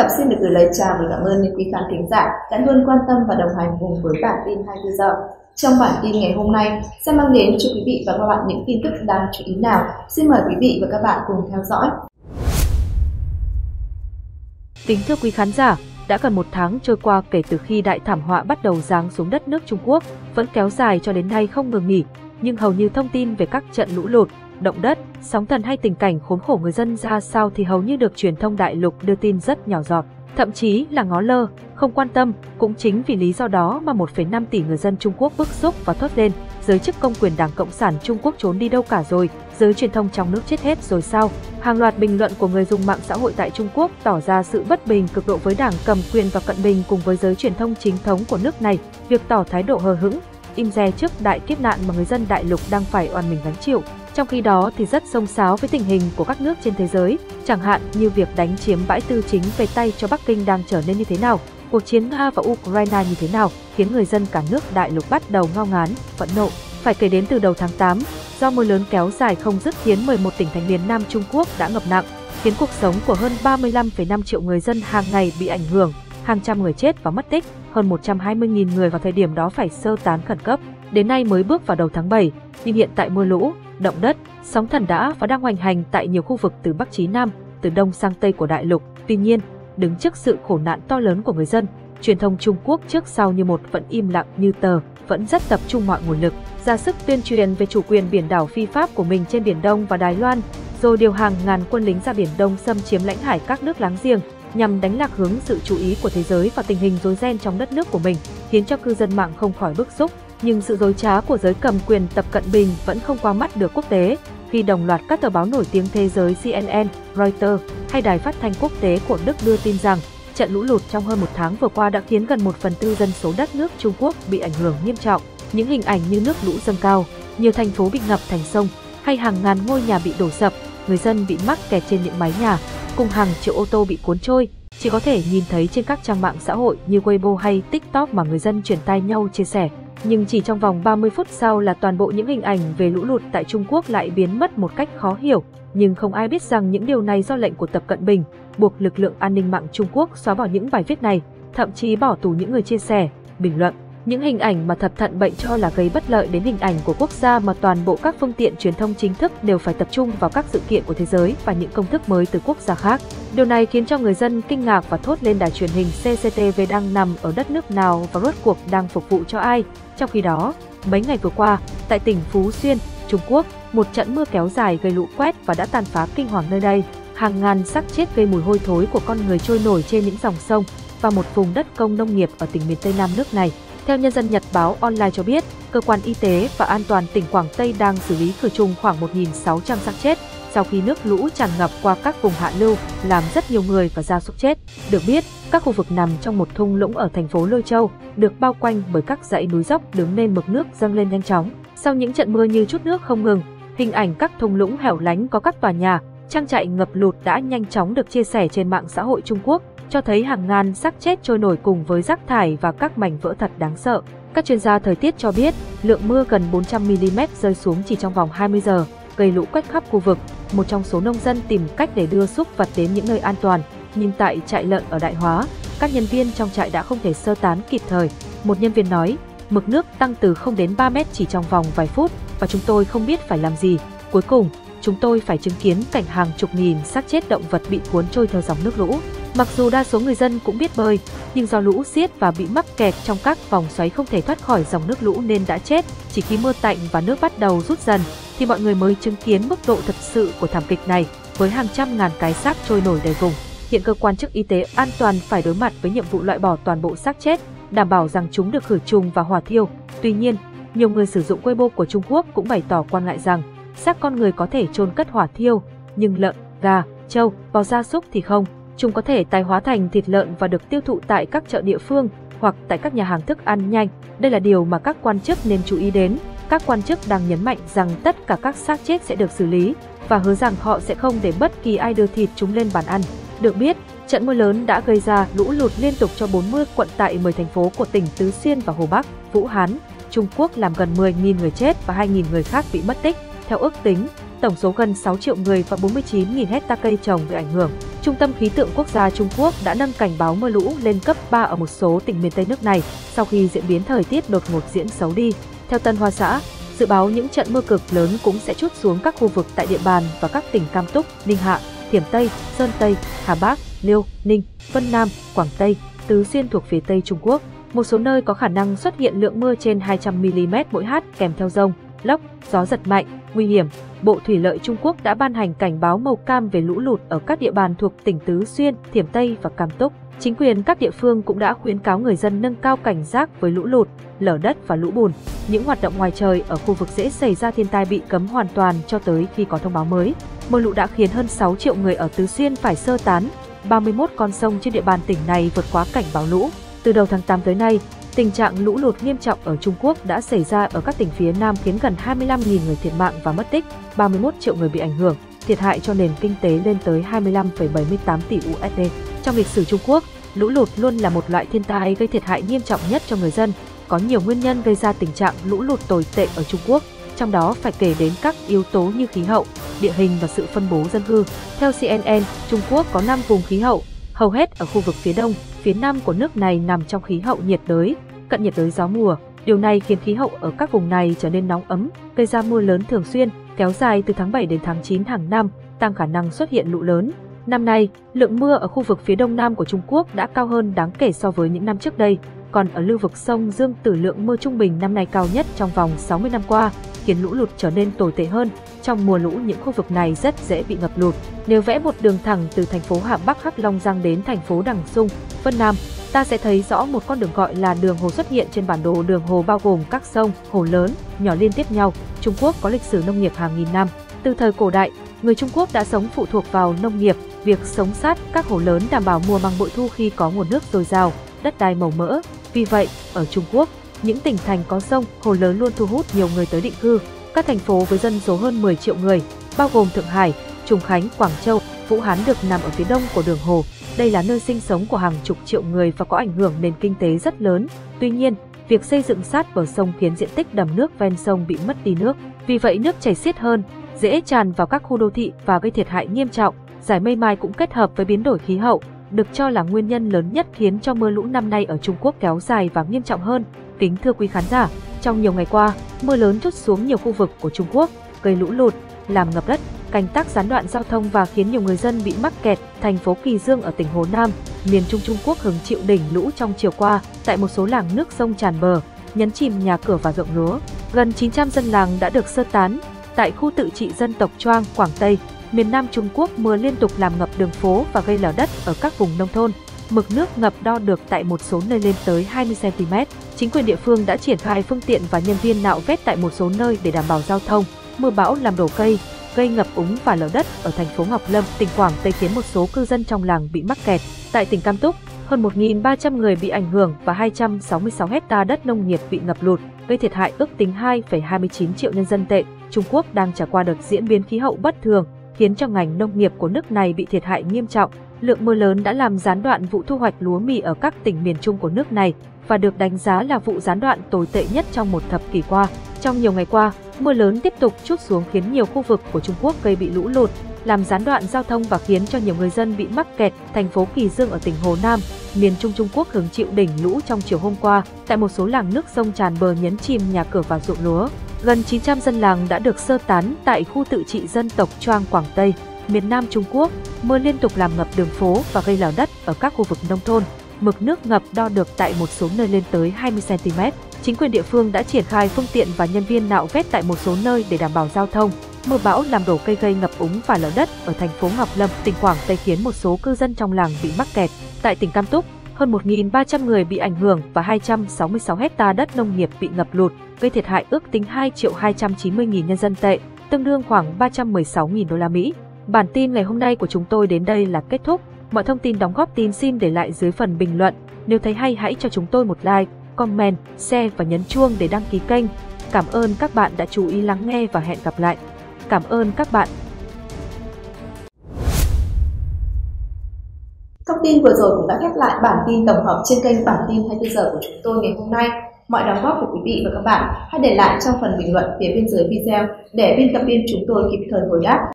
tập xin được gửi lời chào và cảm ơn những quý khán thính giả đã luôn quan tâm và đồng hành cùng với bản tin 24 giờ. Trong bản tin ngày hôm nay sẽ mang đến cho quý vị và các bạn những tin tức đáng chú ý nào. Xin mời quý vị và các bạn cùng theo dõi. Kính thưa quý khán giả, đã gần một tháng trôi qua kể từ khi đại thảm họa bắt đầu giáng xuống đất nước Trung Quốc, vẫn kéo dài cho đến nay không ngừng nghỉ, nhưng hầu như thông tin về các trận lũ lụt, động đất, sóng thần hay tình cảnh khốn khổ người dân ra sao thì hầu như được truyền thông đại lục đưa tin rất nhỏ giọt, thậm chí là ngó lơ, không quan tâm, cũng chính vì lý do đó mà 1,5 tỷ người dân Trung Quốc bức xúc và thốt lên, giới chức công quyền Đảng Cộng sản Trung Quốc trốn đi đâu cả rồi, giới truyền thông trong nước chết hết rồi sao? Hàng loạt bình luận của người dùng mạng xã hội tại Trung Quốc tỏ ra sự bất bình cực độ với Đảng cầm quyền và cận bình cùng với giới truyền thông chính thống của nước này, việc tỏ thái độ hờ hững, im re trước đại kiếp nạn mà người dân đại lục đang phải oan mình gánh chịu. Trong khi đó thì rất xông xáo với tình hình của các nước trên thế giới, chẳng hạn như việc đánh chiếm bãi tư chính về tay cho Bắc Kinh đang trở nên như thế nào, cuộc chiến Nga và Ukraine như thế nào, khiến người dân cả nước đại lục bắt đầu ngao ngán, phẫn nộ. Phải kể đến từ đầu tháng 8, do mưa lớn kéo dài không dứt khiến 11 tỉnh thành miền Nam Trung Quốc đã ngập nặng, khiến cuộc sống của hơn 35,5 triệu người dân hàng ngày bị ảnh hưởng, hàng trăm người chết và mất tích, hơn 120.000 người vào thời điểm đó phải sơ tán khẩn cấp. Đến nay mới bước vào đầu tháng 7, nhưng hiện tại mưa lũ, động đất, sóng thần đã và đang hoành hành tại nhiều khu vực từ Bắc chí Nam, từ Đông sang Tây của đại lục. Tuy nhiên, đứng trước sự khổ nạn to lớn của người dân, truyền thông Trung Quốc trước sau như một vẫn im lặng như tờ, vẫn rất tập trung mọi nguồn lực, ra sức tuyên truyền về chủ quyền biển đảo phi pháp của mình trên Biển Đông và Đài Loan, rồi điều hàng ngàn quân lính ra Biển Đông xâm chiếm lãnh hải các nước láng giềng, nhằm đánh lạc hướng sự chú ý của thế giới và tình hình rối ren trong đất nước của mình, khiến cho cư dân mạng không khỏi bức xúc. Nhưng sự dối trá của giới cầm quyền Tập Cận Bình vẫn không qua mắt được quốc tế, khi đồng loạt các tờ báo nổi tiếng thế giới CNN, Reuters hay đài phát thanh quốc tế của Đức đưa tin rằng trận lũ lụt trong hơn một tháng vừa qua đã khiến gần một phần tư dân số đất nước Trung Quốc bị ảnh hưởng nghiêm trọng. Những hình ảnh như nước lũ dâng cao, nhiều thành phố bị ngập thành sông, hay hàng ngàn ngôi nhà bị đổ sập, người dân bị mắc kẹt trên những mái nhà, cùng hàng triệu ô tô bị cuốn trôi, chỉ có thể nhìn thấy trên các trang mạng xã hội như Weibo hay TikTok mà người dân truyền tay nhau chia sẻ. Nhưng chỉ trong vòng 30 phút sau là toàn bộ những hình ảnh về lũ lụt tại Trung Quốc lại biến mất một cách khó hiểu, nhưng không ai biết rằng những điều này do lệnh của Tập Cận Bình, buộc lực lượng an ninh mạng Trung Quốc xóa bỏ những bài viết này, thậm chí bỏ tù những người chia sẻ, bình luận. Những hình ảnh mà thập thận bệnh cho là gây bất lợi đến hình ảnh của quốc gia mà toàn bộ các phương tiện truyền thông chính thức đều phải tập trung vào các sự kiện của thế giới và những công thức mới từ quốc gia khác. Điều này khiến cho người dân kinh ngạc và thốt lên đài truyền hình CCTV đang nằm ở đất nước nào và rốt cuộc đang phục vụ cho ai. Trong khi đó, mấy ngày vừa qua, tại tỉnh Phú Xuyên, Trung Quốc, một trận mưa kéo dài gây lũ quét và đã tàn phá kinh hoàng nơi đây. Hàng ngàn xác chết gây mùi hôi thối của con người trôi nổi trên những dòng sông và một vùng đất công nông nghiệp ở tỉnh miền Tây Nam nước này. Theo Nhân dân Nhật báo online cho biết, cơ quan y tế và an toàn tỉnh Quảng Tây đang xử lý khử trùng khoảng 1.600 xác chết sau khi nước lũ tràn ngập qua các vùng hạ lưu, làm rất nhiều người và gia súc chết. Được biết, các khu vực nằm trong một thung lũng ở thành phố Lôi Châu, được bao quanh bởi các dãy núi dốc đứng nên mực nước dâng lên nhanh chóng. Sau những trận mưa như chút nước không ngừng, hình ảnh các thung lũng hẻo lánh có các tòa nhà, trang trại ngập lụt đã nhanh chóng được chia sẻ trên mạng xã hội Trung Quốc, cho thấy hàng ngàn xác chết trôi nổi cùng với rác thải và các mảnh vỡ thật đáng sợ. Các chuyên gia thời tiết cho biết, lượng mưa gần 400mm rơi xuống chỉ trong vòng 20 giờ, gây lũ quét khắp khu vực. Một trong số nông dân tìm cách để đưa súc vật đến những nơi an toàn, nhưng tại trại lợn ở Đại Hóa, các nhân viên trong trại đã không thể sơ tán kịp thời. Một nhân viên nói, mực nước tăng từ 0 đến 3 mét chỉ trong vòng vài phút và chúng tôi không biết phải làm gì. Cuối cùng, chúng tôi phải chứng kiến cảnh hàng chục nghìn xác chết động vật bị cuốn trôi theo dòng nước lũ. Mặc dù đa số người dân cũng biết bơi, nhưng do lũ xiết và bị mắc kẹt trong các vòng xoáy không thể thoát khỏi dòng nước lũ nên đã chết. Chỉ khi mưa tạnh và nước bắt đầu rút dần, thì mọi người mới chứng kiến mức độ thật sự của thảm kịch này, với hàng trăm ngàn cái xác trôi nổi đầy vùng. Hiện cơ quan chức y tế an toàn phải đối mặt với nhiệm vụ loại bỏ toàn bộ xác chết, đảm bảo rằng chúng được khử trùng và hỏa thiêu. Tuy nhiên, nhiều người sử dụng Weibo của Trung Quốc cũng bày tỏ quan ngại rằng xác con người có thể chôn cất hỏa thiêu, nhưng lợn, gà, trâu, bò gia súc thì không. Chúng có thể tái hóa thành thịt lợn và được tiêu thụ tại các chợ địa phương hoặc tại các nhà hàng thức ăn nhanh. Đây là điều mà các quan chức nên chú ý đến. Các quan chức đang nhấn mạnh rằng tất cả các xác chết sẽ được xử lý và hứa rằng họ sẽ không để bất kỳ ai đưa thịt chúng lên bàn ăn. Được biết, trận mưa lớn đã gây ra lũ lụt liên tục cho 40 quận tại 10 thành phố của tỉnh Tứ Xuyên và Hồ Bắc, Vũ Hán, Trung Quốc làm gần 10.000 người chết và 2.000 người khác bị mất tích. Theo ước tính, tổng số gần 6 triệu người và 49.000 hecta cây trồng bị ảnh hưởng. Trung tâm Khí tượng Quốc gia Trung Quốc đã nâng cảnh báo mưa lũ lên cấp 3 ở một số tỉnh miền Tây nước này sau khi diễn biến thời tiết đột ngột diễn xấu đi. Theo Tân Hoa Xã, dự báo những trận mưa cực lớn cũng sẽ chút xuống các khu vực tại địa bàn và các tỉnh Cam Túc, Ninh Hạ, Thiểm Tây, Sơn Tây, Hà Bắc, Liêu, Ninh, Vân Nam, Quảng Tây, Tứ Xuyên thuộc phía Tây Trung Quốc. Một số nơi có khả năng xuất hiện lượng mưa trên 200 mm mỗi h kèm theo rông, lốc, gió giật mạnh, nguy hiểm. Bộ Thủy lợi Trung Quốc đã ban hành cảnh báo màu cam về lũ lụt ở các địa bàn thuộc tỉnh Tứ Xuyên, Thiểm Tây và Cam Túc. Chính quyền các địa phương cũng đã khuyến cáo người dân nâng cao cảnh giác với lũ lụt, lở đất và lũ bùn. Những hoạt động ngoài trời ở khu vực dễ xảy ra thiên tai bị cấm hoàn toàn cho tới khi có thông báo mới. Mưa lũ đã khiến hơn 6 triệu người ở Tứ Xuyên phải sơ tán. 31 con sông trên địa bàn tỉnh này vượt quá cảnh báo lũ. Từ đầu tháng 8 tới nay, tình trạng lũ lụt nghiêm trọng ở Trung Quốc đã xảy ra ở các tỉnh phía Nam khiến gần 25.000 người thiệt mạng và mất tích, 31 triệu người bị ảnh hưởng, thiệt hại cho nền kinh tế lên tới 25,78 tỷ USD. Trong lịch sử Trung Quốc, lũ lụt luôn là một loại thiên tai gây thiệt hại nghiêm trọng nhất cho người dân. Có nhiều nguyên nhân gây ra tình trạng lũ lụt tồi tệ ở Trung Quốc, trong đó phải kể đến các yếu tố như khí hậu, địa hình và sự phân bố dân cư. Theo CNN, Trung Quốc có 5 vùng khí hậu, hầu hết ở khu vực phía đông, phía nam của nước này nằm trong khí hậu nhiệt đới, cận nhiệt đới gió mùa. Điều này khiến khí hậu ở các vùng này trở nên nóng ấm, gây ra mưa lớn thường xuyên, kéo dài từ tháng 7 đến tháng 9 hàng năm, tăng khả năng xuất hiện lũ lớn. Năm nay, lượng mưa ở khu vực phía đông nam của Trung Quốc đã cao hơn đáng kể so với những năm trước đây, còn ở lưu vực sông Dương Tử lượng mưa trung bình năm nay cao nhất trong vòng 60 năm qua, khiến lũ lụt trở nên tồi tệ hơn. Trong mùa lũ những khu vực này rất dễ bị ngập lụt. Nếu vẽ một đường thẳng từ thành phố Hạ Bắc Hắc Long Giang đến thành phố Đằng Sung, Vân Nam, ta sẽ thấy rõ một con đường gọi là đường hồ xuất hiện trên bản đồ đường hồ bao gồm các sông, hồ lớn, nhỏ liên tiếp nhau. Trung Quốc có lịch sử nông nghiệp hàng nghìn năm. Từ thời cổ đại, người Trung Quốc đã sống phụ thuộc vào nông nghiệp, việc sống sát các hồ lớn đảm bảo mùa màng bội thu khi có nguồn nước dồi dào, đất đai màu mỡ. Vì vậy, ở Trung Quốc, những tỉnh thành có sông, hồ lớn luôn thu hút nhiều người tới định cư. Các thành phố với dân số hơn 10 triệu người, bao gồm Thượng Hải, Trùng Khánh, Quảng Châu, Vũ Hán được nằm ở phía đông của đường hồ. Đây là nơi sinh sống của hàng chục triệu người và có ảnh hưởng nền kinh tế rất lớn. Tuy nhiên, việc xây dựng sát bờ sông khiến diện tích đầm nước ven sông bị mất đi nước. Vì vậy nước chảy xiết hơn, dễ tràn vào các khu đô thị và gây thiệt hại nghiêm trọng. Giải mây mai cũng kết hợp với biến đổi khí hậu, được cho là nguyên nhân lớn nhất khiến cho mưa lũ năm nay ở Trung Quốc kéo dài và nghiêm trọng hơn. Kính thưa quý khán giả, trong nhiều ngày qua, mưa lớn trút xuống nhiều khu vực của Trung Quốc, gây lũ lụt, làm ngập đất, canh tác gián đoạn giao thông và khiến nhiều người dân bị mắc kẹt. Thành phố Kỳ Dương ở tỉnh Hồ Nam, miền Trung Trung Quốc hứng chịu đỉnh lũ trong chiều qua, tại một số làng nước sông tràn bờ, nhấn chìm nhà cửa và ruộng lúa. Gần 900 dân làng đã được sơ tán. Tại khu tự trị dân tộc Choang, Quảng Tây, miền Nam Trung Quốc mưa liên tục làm ngập đường phố và gây lở đất ở các vùng nông thôn. Mực nước ngập đo được tại một số nơi lên tới 20 cm. Chính quyền địa phương đã triển khai phương tiện và nhân viên nạo vét tại một số nơi để đảm bảo giao thông. Mưa bão làm đổ cây, gây ngập úng và lở đất ở thành phố Ngọc Lâm, tỉnh Quảng Tây khiến một số cư dân trong làng bị mắc kẹt. Tại tỉnh Cam Túc, hơn 1.300 người bị ảnh hưởng và 266 hecta đất nông nghiệp bị ngập lụt, gây thiệt hại ước tính 2,29 triệu nhân dân tệ. Trung Quốc đang trải qua đợt diễn biến khí hậu bất thường, khiến cho ngành nông nghiệp của nước này bị thiệt hại nghiêm trọng. Lượng mưa lớn đã làm gián đoạn vụ thu hoạch lúa mì ở các tỉnh miền Trung của nước này và được đánh giá là vụ gián đoạn tồi tệ nhất trong một thập kỷ qua. Trong nhiều ngày qua, mưa lớn tiếp tục chút xuống khiến nhiều khu vực của Trung Quốc gây bị lũ lụt, làm gián đoạn giao thông và khiến cho nhiều người dân bị mắc kẹt. Thành phố Kỳ Dương ở tỉnh Hồ Nam, miền Trung Trung Quốc hứng chịu đỉnh lũ trong chiều hôm qua, tại một số làng nước sông tràn bờ nhấn chìm nhà cửa và ruộng lúa. Gần 900 dân làng đã được sơ tán tại khu tự trị dân tộc Choang Quảng Tây, miền Nam Trung Quốc. Mưa liên tục làm ngập đường phố và gây lở đất ở các khu vực nông thôn. Mực nước ngập đo được tại một số nơi lên tới 20 cm. Chính quyền địa phương đã triển khai phương tiện và nhân viên nạo vét tại một số nơi để đảm bảo giao thông. Mưa bão làm đổ cây gây ngập úng và lở đất ở thành phố Ngọc Lâm, tỉnh Quảng Tây khiến một số cư dân trong làng bị mắc kẹt. Tại tỉnh Cam Túc, hơn 1.300 người bị ảnh hưởng và 266 hecta đất nông nghiệp bị ngập lụt, gây thiệt hại ước tính 2 triệu 290 nghìn nhân dân tệ, tương đương khoảng 316 nghìn đô la Mỹ. Bản tin ngày hôm nay của chúng tôi đến đây là kết thúc. Mọi thông tin đóng góp tin xin để lại dưới phần bình luận. Nếu thấy hay hãy cho chúng tôi một like, comment, share và nhấn chuông để đăng ký kênh. Cảm ơn các bạn đã chú ý lắng nghe và hẹn gặp lại. Cảm ơn các bạn. Thông tin vừa rồi cũng đã khép lại bản tin tổng hợp trên kênh Bản tin 24 giờ của chúng tôi ngày hôm nay. Mọi đóng góp của quý vị và các bạn hãy để lại trong phần bình luận phía bên dưới video để biên tập viên chúng tôi kịp thời hồi đáp.